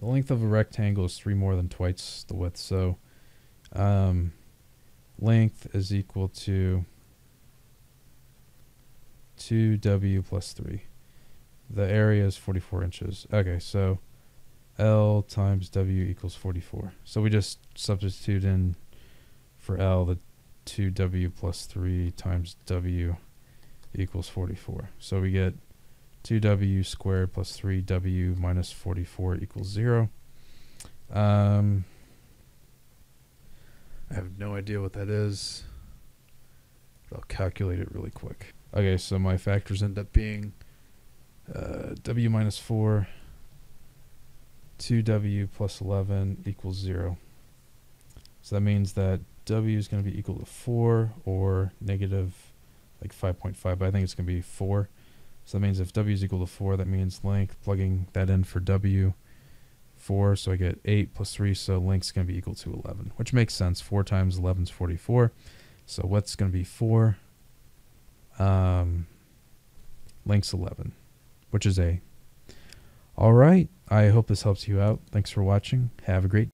the length of a rectangle is 3 more than twice the width. So um, length is equal to 2w plus 3. The area is 44 inches. Okay, so L times W equals 44. So we just substitute in for L the 2W plus 3 times W equals 44. So we get 2W squared plus 3W minus 44 equals 0. Um, I have no idea what that is. I'll calculate it really quick. Okay, so my factors end up being uh, W minus 4 2w plus 11 equals 0. So that means that w is going to be equal to 4 or negative like 5.5, but I think it's going to be 4. So that means if w is equal to 4, that means length, plugging that in for w, 4, so I get 8 plus 3, so length is going to be equal to 11, which makes sense. 4 times 11 is 44. So what's going to be 4? Um, length's 11, which is A. All right. I hope this helps you out. Thanks for watching. Have a great